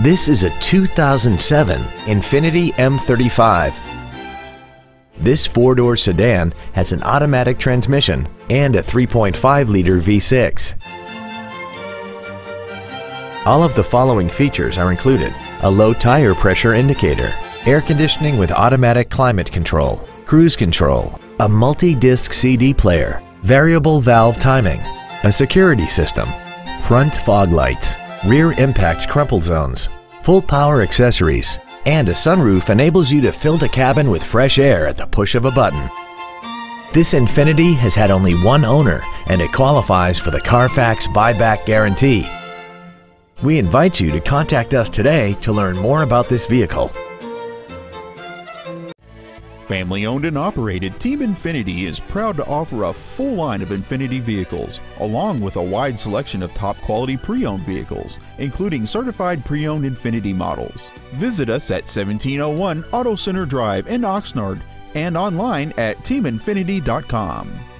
This is a 2007 Infiniti M35. This four-door sedan has an automatic transmission and a 3.5-liter V6. All of the following features are included. A low tire pressure indicator, air conditioning with automatic climate control, cruise control, a multi-disc CD player, variable valve timing, a security system, front fog lights, rear impact crumple zones, full power accessories, and a sunroof enables you to fill the cabin with fresh air at the push of a button. This Infiniti has had only one owner and it qualifies for the Carfax buyback guarantee. We invite you to contact us today to learn more about this vehicle. Family owned and operated, Team Infiniti is proud to offer a full line of Infiniti vehicles, along with a wide selection of top quality pre owned vehicles, including certified pre owned Infiniti models. Visit us at 1701 Auto Center Drive in Oxnard and online at teaminfiniti.com.